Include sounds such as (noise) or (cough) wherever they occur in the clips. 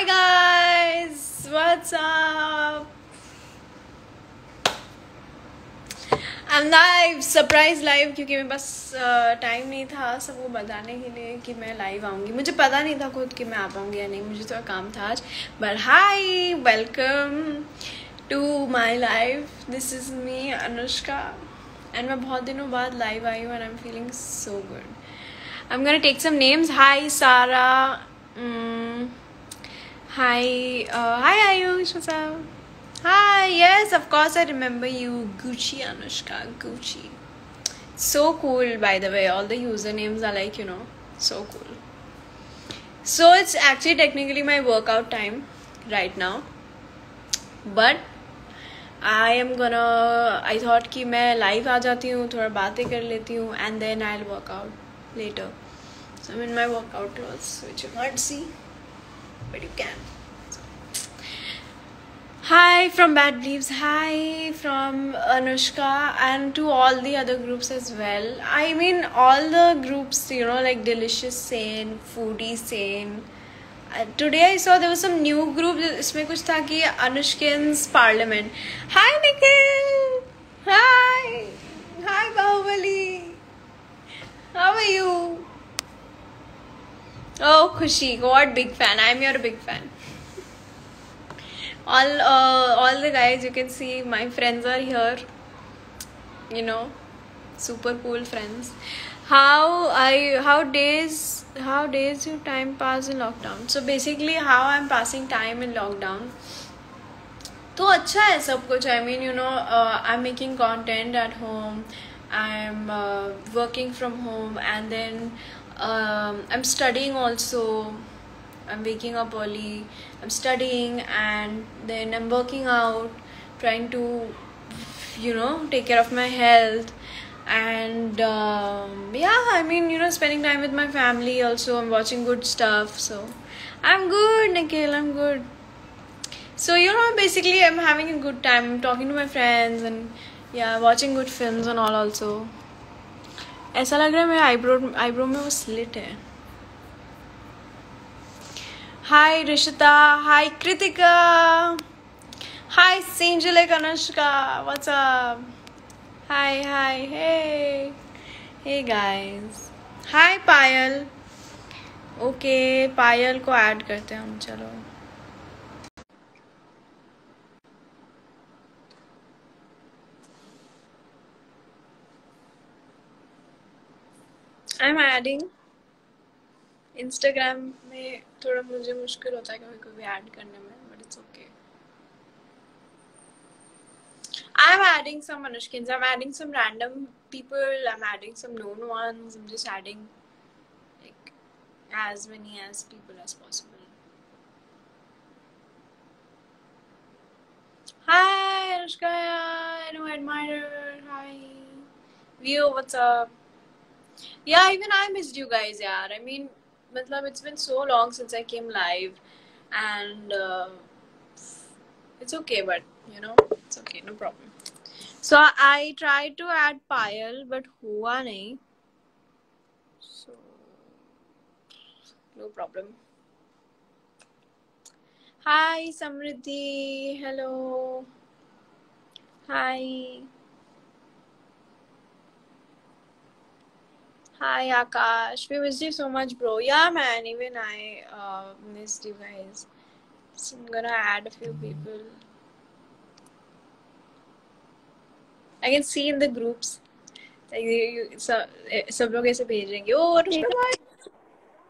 Hi guys, what's up? I'm live, surprise live क्योंकि मेरे पास time नहीं था सबको बताने के लिए कि मैं लाइव आऊँगी। मुझे पता नहीं था खुद कि मैं आ पाऊँगी या नहीं। मुझे थोड़ा काम था आज। But hi welcome to my live this is me Anushka and मैं बहुत दिनों बाद लाइव आई हूँ and I am feeling so good I am gonna take some names hi Sara Hi, uh, hi Ayush, what's up? Hi, yes, of course I remember you, Gucci Anushka, Gucci. So cool, by the way. All the usernames are like, you know, so cool. So it's actually technically my workout time right now. But I am gonna, I thought कि मैं live आ जाती हूँ थोड़ा बातें कर लेती हूँ then I'll work out later. So I'm in my workout clothes, which you can't see but you can. Hi from Bad Leaves. Hi from Anushka and to all the other groups as well. I mean, all the groups, you know, like Delicious Sane, Foodie Sane. Uh, today I saw there was some new group. इसमें कुछ था कि Anushkin's Parliament. Hi Nikhil. Hi. Hi Bahubali. How are you? Oh, Khushi, what big fan. I'm your big fan. All uh, all the guys you can see, my friends are here. You know, super cool friends. How I how days how days your time pass in lockdown? So basically, how I'm passing time in lockdown. तो अच्छा है सब कुछ I mean you know I am making content at home I am working from home and then um, I'm studying also. I'm waking up early. I'm studying and then I'm working out, trying to, you know, take care of my health. And um, yeah, I mean, you know, spending time with my family also. I'm watching good stuff. So I'm good, Nikhil. I'm good. So, you know, basically, I'm having a good time. I'm talking to my friends and yeah, watching good films and all also. ऐसा लग रहा है मेरे eyebrow eyebrow में वो slit है। Hi Rishita hi Kritika. Hi सेंजलिक Anushka what's up hi hi hey hey guys hi Payal okay Payal को add करते हैं हम, चलो। आई एम एडिंग इंस्टाग्राम में थोड़ा मुझे मुश्किल होता है कभी कभी ऐड करने में but it's okay I am adding some Anushkins I am adding some random people i'm adding some known ones i'm just adding like as many as people as possible hi anushka i know admirer hi view what's up yeah even i missed you guys yeah i mean matlab it's been so long since i came live and uh, it's okay but you know it's okay no problem. So i tried to add payal but hua nahi. So no problem. Hi samriddhi. Hello. Hi Hi Akash, we missed you so much, bro. Yeah, man, even I uh, missed you guys. So I'm gonna add a few people. I can see in the groups. Like you, you, सब सब लोग ऐसे भेज रहे हैं Oh, Anushka.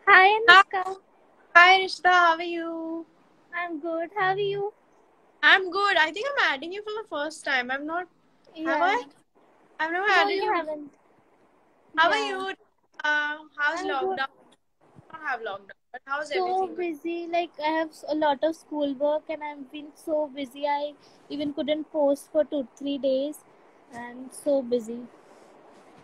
Hi Anushka. Hi Rishta, how are you? I'm good. How are you? I'm good. I think I'm adding you for the first time. I'm not. Have I? I've never No, added you you. haven't. How are Yeah. you? Uh, how's I'm lockdown? I don't have lockdown, but how's So everything? busy. Like I have a lot of schoolwork, and I've been so busy. I even couldn't post for two, three days, and so busy.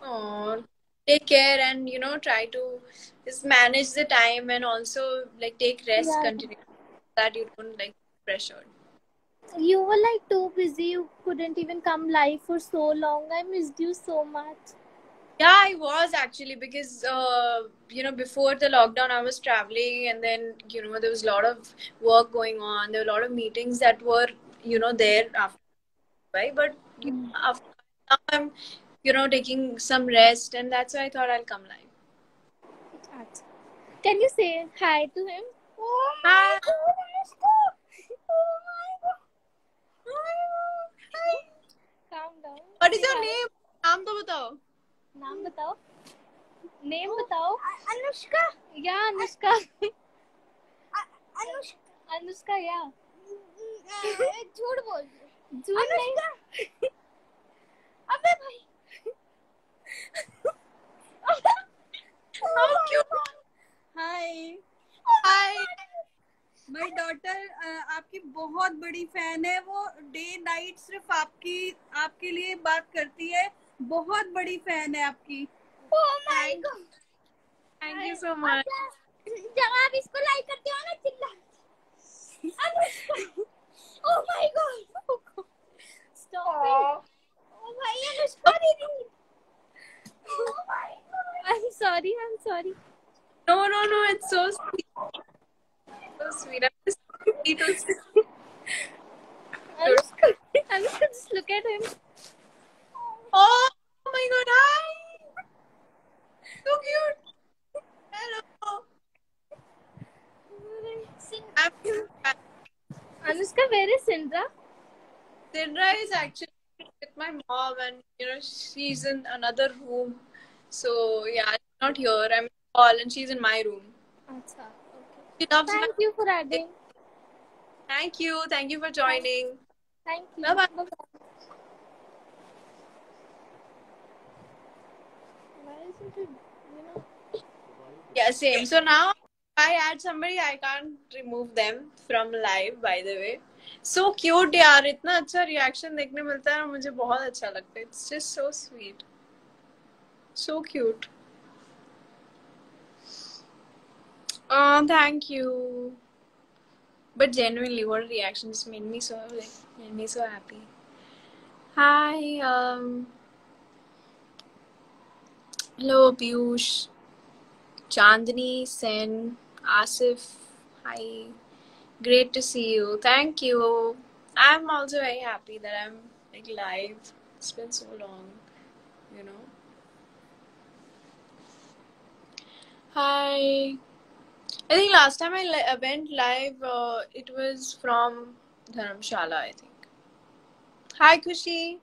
Oh, take care and you know try to just manage the time and also like take rest Yeah. continuously so that you don't like pressured. You were like too busy. You couldn't even come live for so long. I missed you so much. Yeah, I was actually because uh, you know before the lockdown I was traveling and then you know there was a lot of work going on. There were a lot of meetings that were you know there after right, but you know, after now I'm you know taking some rest and that's why I thought I'll come live. Acha. Can you say hi to him? Oh my Hi. god, Anushka! Oh my god. Calm down. What is Say your hi. name? नाम तो बताओ. नाम बताओ। Name बताओ। अनुष्का। या अनुष्का। अनुष्का। अनुष्का या। झूठ बोल झूठ नहीं। अबे भाई। How cute. Hi. Hi. My daughter आपकी बहुत बड़ी फ़ैन है। वो डे नाइट सिर्फ़ आपकी आपके लिए बात करती है। बहुत बड़ी फ़ैन है आपकी। थैंक you सो मच जब आप इसको लाइक करते हो ना चिल्ला। No no look at him. Oh, my god, hi! So cute! Hello! I'm Anushka where is Sindra Sindra is actually with my mom, and you know, she's in another room. So, yeah, I'm not here. I'm in hall, and she's in my room. Okay She loves my. Thank you for adding Thank you. Thank you for joining. Thank you. Bye-bye. Bye-bye. Isn't it, you know? Yeah, same. So now I add somebody, I can't remove them from live. By the way, so cute यार इतना अच्छा reaction देखने मिलता है मुझे बहुत अच्छा लगता है. It's just so sweet, so cute. Oh, thank you. But genuinely, a reaction! Just made me so like made me so happy. Hi, um, hello, Piyush. Chandni, Sen, Asif, hi. Great to see you. Thank you. I'm also very happy that I'm like live. It's been so long, you know. Hi. I think last time I li- went live, uh, it was from Dharamshala, I think. Hi, Kushi.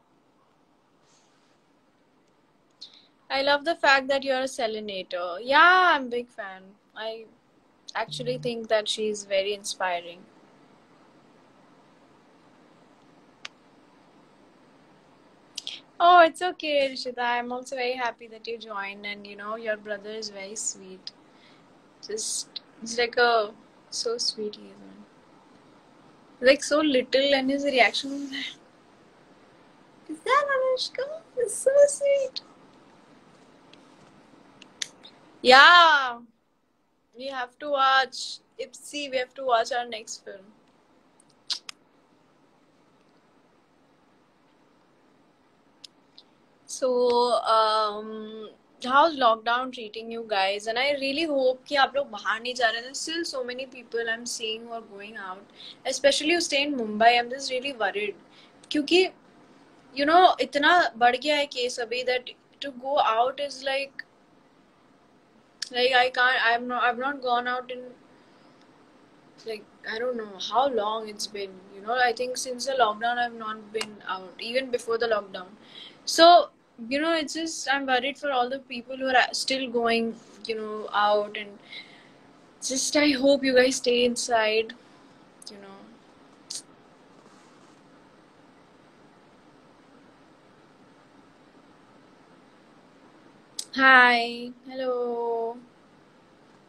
I love the fact that you're a Selinator. Yeah, I'm a big fan. I actually hmm. think that she's very inspiring. Oh, it's okay, Rishita. I'm also very happy that you joined, and you know, your brother is very sweet. Just, he's like a so sweet, he is. Like so little, and his reaction was like, Is that Anushka? It's so sweet. Yeah, we have to watch Ipsy. We have to watch our next film. So, um, how's lockdown treating you guys? And I really hope कि आप लोग बाहर नहीं जा रहे हैं. There's still so many people I'm seeing who are going out, especially who stay in Mumbai. I'm just really worried क्योंकि you know इतना बढ़ गया है केस अभी that to go out is like like I can't. I'm not. I've not gone out in like I don't know how long it's been. You know, I think since the lockdown, I've not been out. Even before the lockdown. So you know, it's just I'm worried for all the people who are still going. You know, out and just I hope you guys stay inside. Hi. Hello.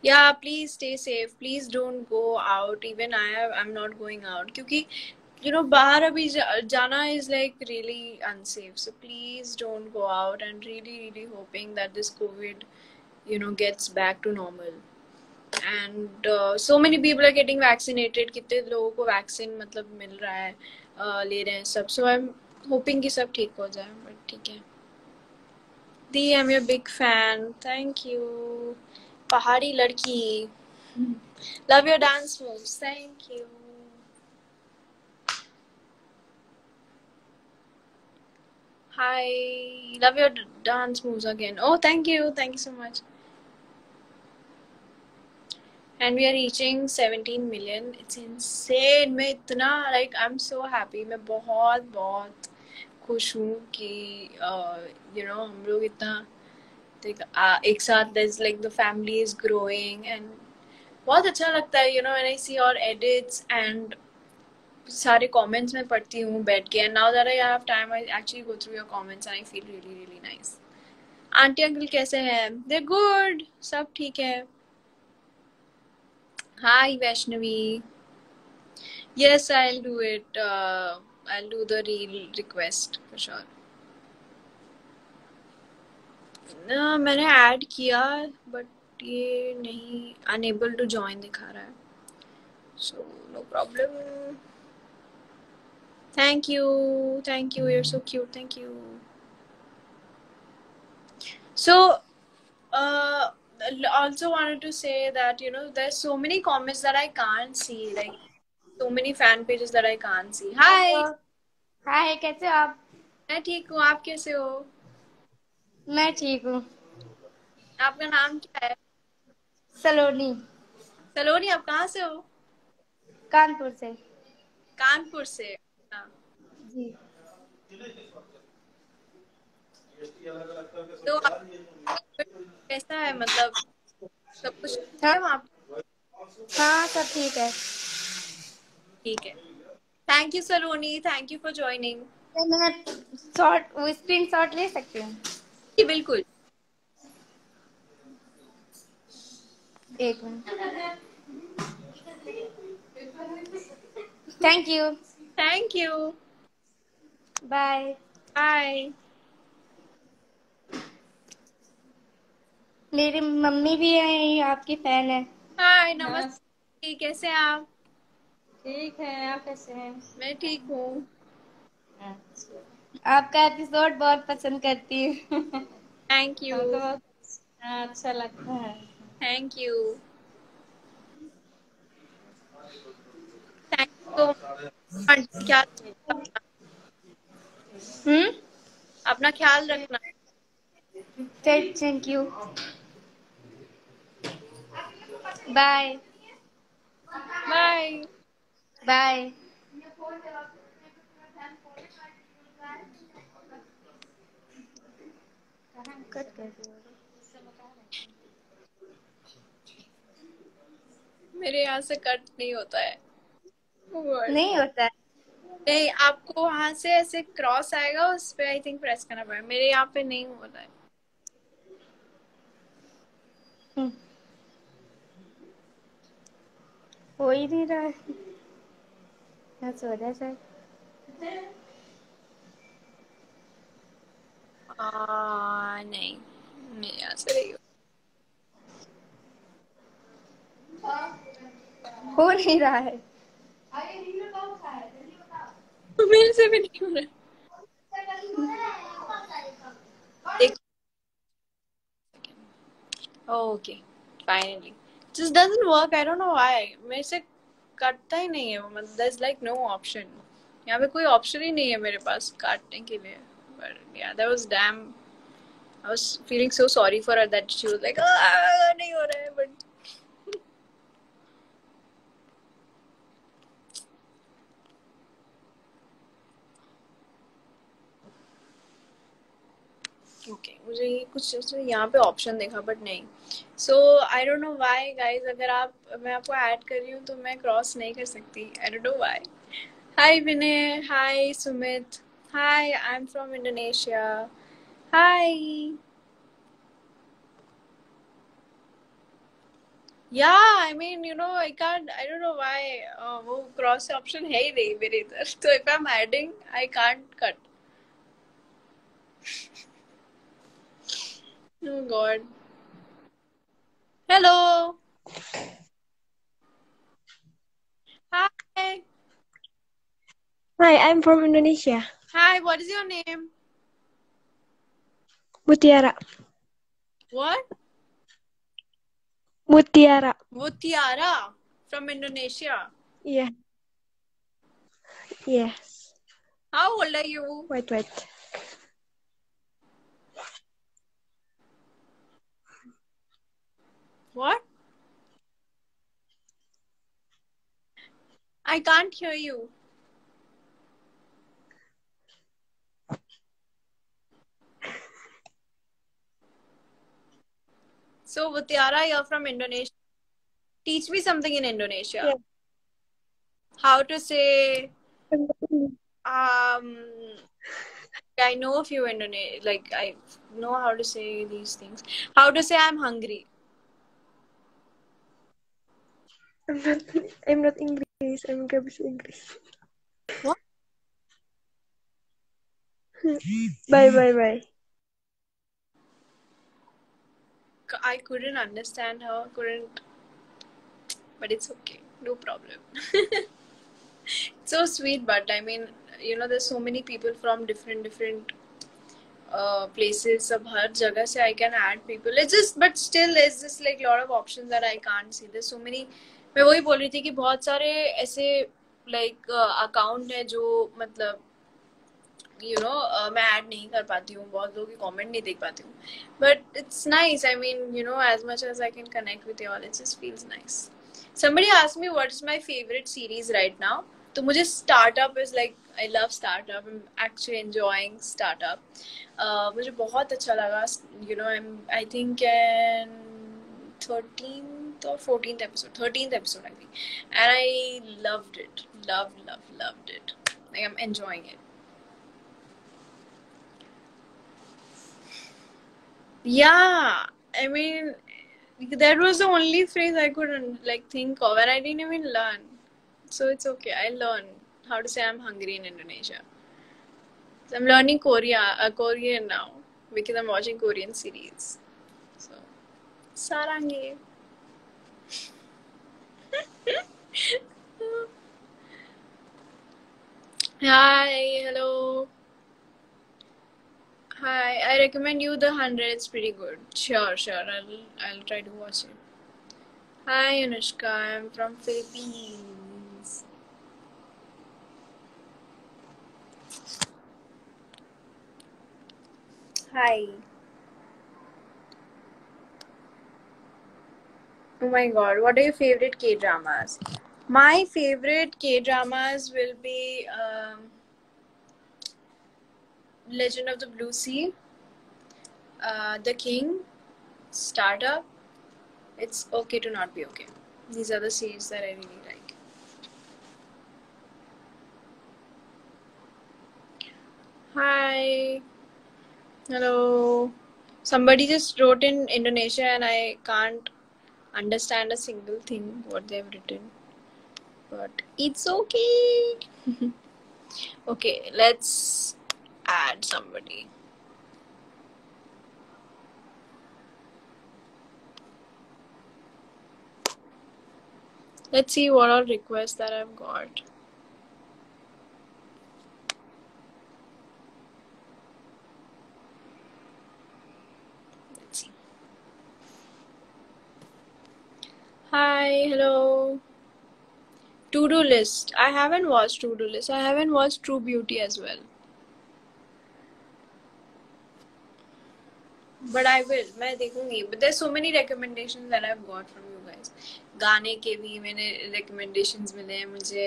Yeah, please stay safe. Please don't go out. Even I have, I'm not going out. क्योंकि you know बाहर जा- जाना is like really unsafe. So please don't go out. And really, really hoping that this COVID, you know, gets back to normal. And uh, so many people are getting vaccinated. कितने लोगों को vaccine मतलब मिल रहा है uh, ले रहे हैं सब. So I'm hoping कि सब ठीक हो जाए. But ठीक है. Adi, I'm your big fan. Thank you. Pahari Ladki. Love your dance moves. Thank you. Hi. Love your d- dance moves again. Oh, thank you. Thank you so much. And we are reaching 17 million. It's insane. मैं इतना like I'm so happy. मैं बहुत बहुत खुश हूँ कि you no हम लोग इतना एक साथ like the family is growing and बहुत अच्छा लगता है you know N I C और एडिट्स एंड सारे कमेंट्स में पढ़ती हूँ बैठ के and now that I have time I actually go through your comments and I feel really really nice aunty uncle कैसे हैं? दे गुड सब ठीक है. Hi Vaishnavi yes I do it I'll do the real request for sure ना मैंने add किया but ये नहीं अनेबल टू ज्वाइन दिखा रहा है so no problem thank you thank you your so cute thank you so also wanted to say that you know there's so many comments that I can't see like so many fan pages that I can't see. Hi. Hi कैसे हो आप? मैं ठीक हूँ आप कैसे हो? मैं ठीक हूँ। आपका नाम क्या है? सलोनी। सलोनी आप कहाँ से हो? कानपुर से। कानपुर से। हाँ। जी। तो आप- कैसा है? मतलब सब कुछ है वहाँ हाँ सब ठीक है। ठीक है। Thank you Saloni thank you for joining मैं शॉर्ट स्क्रीन शॉट ले सकती हूँ? जी बिल्कुल। एक minute. Thank you thank you bye bye मेरी मम्मी भी है आपकी फ़ैन है। हाय नमस्ते। कैसे हैं आप? ठीक है आप कैसे हैं? मैं ठीक हूँ। आपका एपिसोड बहुत पसंद करती हूँ। थैंक यू अच्छा लगता है। थैंक यू थैंक यू क्या हम्म? अपना ख्याल रखना। Thank you bye bye bye cut कर मेरे यहाँ से कट नहीं होता है। Word. नहीं होता है। नहीं आपको वहाँ से ऐसे क्रॉस आएगा उस पे आई थिंक प्रेस करना पड़ेगा। मेरे यहाँ पे नहीं हो रहा है। हम्म। हो ही नहीं रहा है। बस हो जाए सर आ, नहीं मेरे यहाँ से नहीं हो हो नहीं रहा है मेरे से भी नहीं हो रहा है एक okay finally just doesn't work I don't know why मेरे से काटता ही नहीं है वो मतलब दस लाइक नो ऑप्शन यहाँ पे कोई ऑप्शन ही नहीं है मेरे पास काटने के लिए। But yeah that was damn I was feeling so sorry for her that she was like नहीं हो रहा है बट मुझे ये कुछ जैसे यहाँ पे ऑप्शन देखा बट नहीं। So I don't know why guys अगर आप, मैं आपको ऐड कर रही हूँ तो मैं क्रॉस नहीं कर सकती। I don't know why hi Vinay hi Sumit hi I am from Indonesia hi yeah I mean you know I can't I don't know why वो क्रॉस ऑप्शन है ही नहीं मेरे इधर। (laughs) तो if I am adding I can't cut Oh God. Hello. Hi. Hi, I'm from Indonesia. Hi, what is your name? Mutiara. What? Mutiara. Mutiara from Indonesia. Yeah. Yes. How old are you? Wait, wait. What? I can't hear you. So, Mutiara, you're from Indonesia. Teach me something in Indonesia. Yeah. How to say, (laughs) um, I know a few Indonesian, like, I know how to say these things. How to say I'm hungry. I'm not. I'm not English. I'm gak bisa What? (laughs) bye bye bye. I couldn't understand her. Couldn't. But it's okay. No problem. (laughs) so sweet, but I mean, you know, there's so many people from different different uh, places of her jaga so i can add people it's just but still there's just like a lot of options that i can't see there's so many मैं वही बोल रही थी कि बहुत सारे ऐसे like account है जो मतलब यू नो uh, मैं ऐड नहीं कर पाती हूँ, बहुत लोग कमेंट नहीं देख पाती हूँ। But it's nice I mean you know as much as I can connect with all it's feels nice somebody आज me what is my favourite series right now तो मुझे startup is like I love startup actually enjoying startup मुझे बहुत अच्छा लगा you know I think and 13th or 14th episode 13th episode i think. And i loved it. Loved loved loved it. Like i'm enjoying it. Yeah. I mean that was the only phrase i couldn't like think of and i didn't even learn. So it's okay. I learned how to say i'm hungry in indonesia. So i'm learning korea uh, korean now because i'm watching korean series sarangi Hi, hello. Hi, I recommend you the hundred. It's pretty good. Sure, sure. I'll I'll try to watch it. Hi, Anushka. I'm from Philippines. Hi. Oh my god, what are your favorite K dramas? My favorite K dramas will be um, Legend of the Blue Sea, uh, The King, Startup. It's okay to not be okay. These are the series that I really like. Hi. Hello. Somebody just wrote in Indonesia and I can't understand a single thing what they've written. But it's okay. (laughs) okay, let's add somebody. Let's see what all requests that I've got. Let's see. Hi, hello. To do list. I haven't watched to do list. I haven't watched True Beauty as well. But I will. मैं देखूंगी. But there's so many recommendations that I've got from you guys. गाने के भी मैंने recommendations मिले हैं मुझे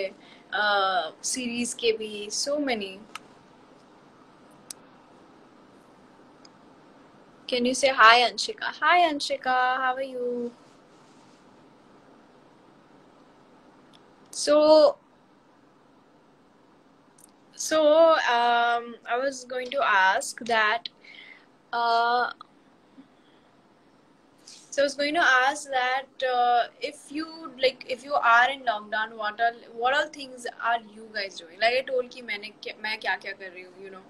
series के भी so many. Can you say hi, Anshika? Hi, Anshika. How are you? So, so um, I was going to ask that. Uh, so I was going to ask that uh, if you like, if you are in lockdown, what all what all things are you guys doing? Like I told कि मैंने क्या- मैं क्या क्या कर रही हूँ, you know.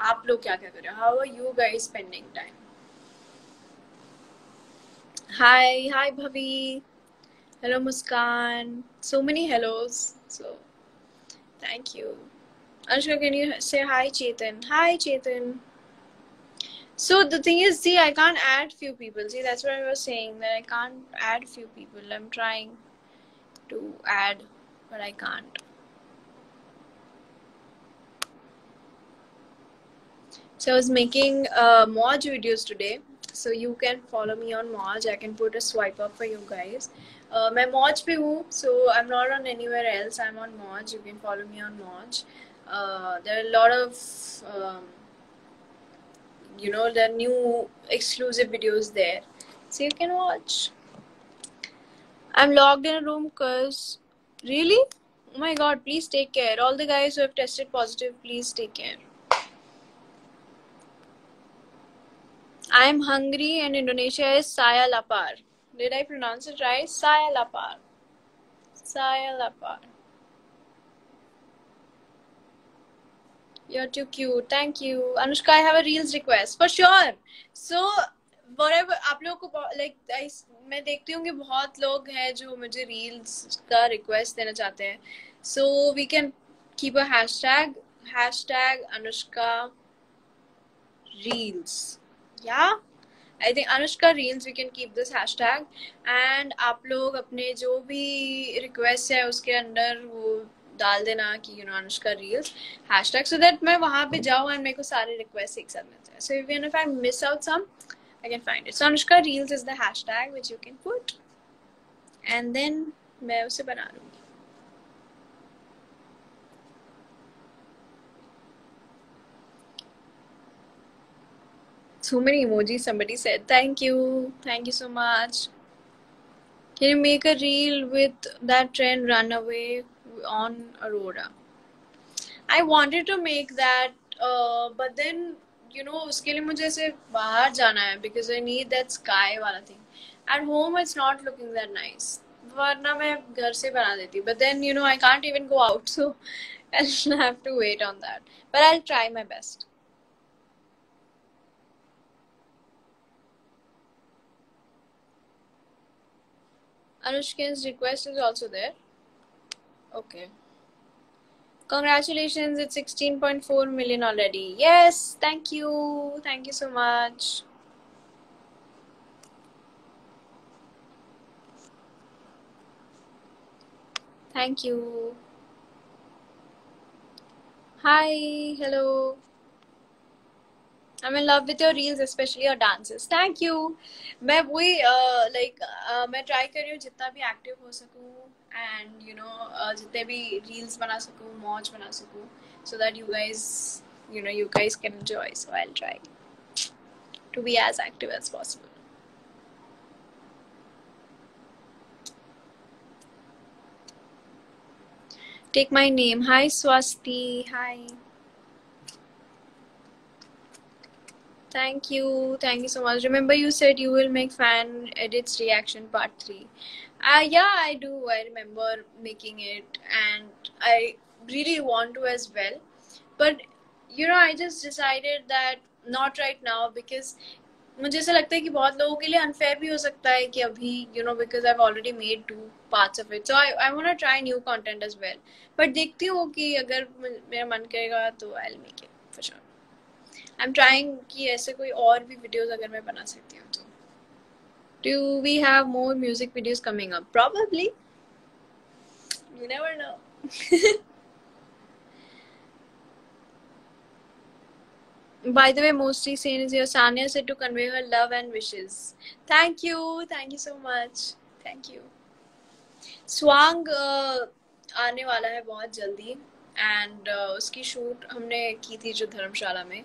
आप लोग क्या क्या कर रहे हो? How are you guys spending time? Hi, hi, Bhavi. Hello, Muskan. So many hellos. So, thank you. Anushka, can you say hi, Chetan? Hi, Chetan. So the thing is, see, I can't add few people. See, that's what I was saying that I can't add few people. I'm trying to add, but I can't. So I was making uh, Moj videos today So you can follow me on Moj. I can put a swipe up for you guys. Uh, मैं Moj पे हूँ, so I'm not on anywhere else. I'm on Moj. You can follow me on Moj. Uh, there are a lot of um, you know the new exclusive videos there so you can watch i'm locked in a room because really oh my god please take care all the guys who have tested positive please take care I'm hungry and indonesia is saya lapar did i pronounce it right saya lapar saya lapar You're too cute. Thank you. Anushka, I have a reels request. For sure. So, whatever आप लोगों को like I, मैं देखती हूँ कि बहुत लोग हैं जो मुझे reels का request देना चाहते हैं. So we can keep a hashtag hashtag Anushka reels. Yeah. I think, Anushka, reels, we can keep this hashtag. And आप लोग अपने जो भी request है, उसके अंदर वो डाल देना कि you know Anushka reels hashtag so that मैं वहाँ पे जाऊँ एंड मेरे को सारे रिक्वेस्ट एक साथ मिलते हैं so even if I miss out some I can find it so Anushka reels is the hashtag which you can put and then मैं उसे बना लूँगी. So many emojis somebody said thank you thank you so much can you make a reel with that trend runaway on Aurora. I wanted to make that, uh, but then you know उसके लिए मुझे ऐसे बाहर जाना है because I need that sky वाला thing. At home it's not looking that nice. वरना मैं घर से बना देती but then you know I can't even go out so I'll have to wait on that. But I'll try my best. Anushka's request is also there. Okay. Congratulations, it's 16.4 million already. Yes, thank you. Thank you so much. Thank you. Hi, hello. I'm in love with your reels, especially your dances. Thank you. मैं वही like मैं try कर रही हूँ जितना भी active हो सकूँ एंड यू नो जितने भी रील्स बना सकूँ मौज बना सकूँ so that you guys you know you guys can enjoy so i'll try to be as active as possible take my name hi swasti hi thank you thank you so much remember you said you will make fan edits reaction part 3 uh, yeah i do i remember making it and i really want to as well but you know i just decided that not right now because मुझे ऐसा लगता है कि बहुत लोगों के लिए unfair भी हो सकता है कि अभी you know because I already made two parts of it so I I want try new content as well but देखती हूँ कि अगर मेरा मन करेगा तो I will make it for sure I am trying कि ऐसे कोई और भी वीडियोस अगर मैं बना सकती हूँ तो do we have more music videos coming up probably you never know By the way, mostly saying is your Sanya said to convey her love and wishes. Thank you. Thank you so much. Thank you. Swang uh, आने वाला है बहुत जल्दी and uh, उसकी shoot हमने की थी जो धर्मशाला में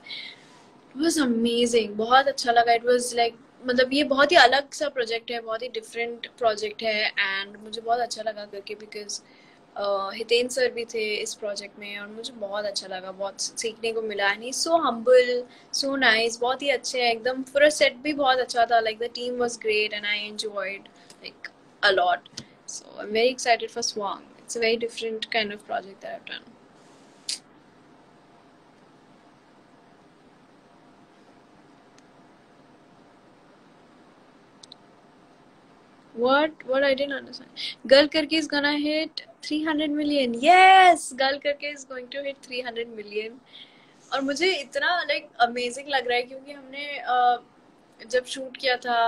वॉज़ अमेजिंग बहुत अच्छा लगा. इट वॉज़ लाइक मतलब ये बहुत ही अलग सा प्रोजेक्ट है, बहुत ही डिफरेंट प्रोजेक्ट है एंड मुझे बहुत अच्छा लगा करके बिकॉज़ हितेन सर भी थे इस प्रोजेक्ट में और मुझे बहुत अच्छा लगा. बहुत सीखने को मिला and he so humble so nice बहुत ही अच्छे हैं. एकदम पूरा सेट भी बहुत अच्छा था. Like the team was great and I enjoyed like a lot so I am very excited for Swaang it's a very different kind of project that I have done What? What I didn't understand. Girl Karke is gonna hit 300 million. Yes, Girl Karke is going to hit 300 million और मुझे इतना like amazing लग रहा है क्योंकि हमने जब shoot किया था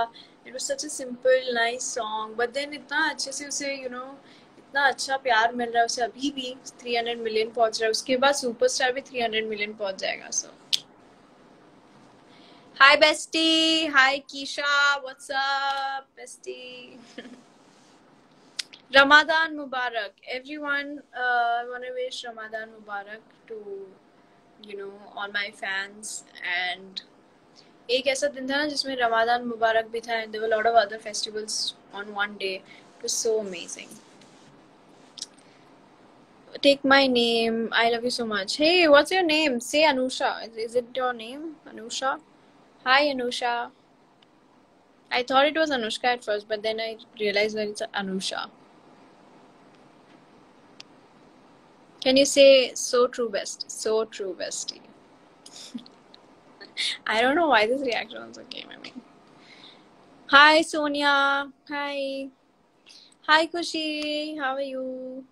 it was such a simple nice song but then इतना अच्छे से उसे यू you नो know, इतना अच्छा प्यार मिल रहा है उसे अभी भी 300 मिलियन पहुँच रहा है उसके बाद सुपरस्टार भी 300 मिलियन पहुँच जाएगा सो हाय bestie hi कीशा what's up bestie (laughs) Ramadan Mubarak. Everyone, uh, I want to wish Ramadan Mubarak to, you know, all my fans. And एक ऐसा दिन था ना जिसमें रमादान मुबारक भी था and there were lot of other festivals on one day it was so amazing take my name i love you so much hey what's your name say anusha is it your name anusha Hi anusha i thought it was anushka at first but then i realized that it's anusha Can you say so true, best? So true, bestie. (laughs) I don't know why this reaction also came. I mean, hi Sonia. Hi. Hi Kushi. How are you?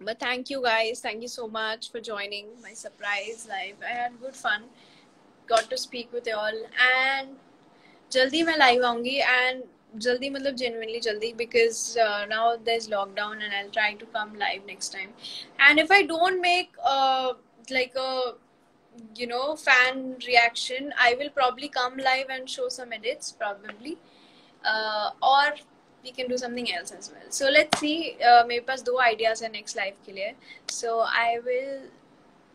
But thank you guys. Thank you so much for joining my surprise live. I had good fun. Got to speak with you all and जल्दी मैं live आऊंगी and jaldi matlab genuinely jaldi because uh, now there's lockdown and I'll try to come live next time. And if I don't make uh, like a you know fan reaction, I will probably come live and show some edits probably. Uh, or we can do something else as well. So let's see. Uh, मेरे पास दो ideas है next live के लिए. So I will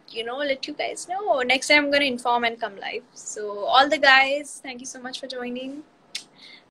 you know let you guys know next time i'm going to inform and come live so all the guys thank you so much for joining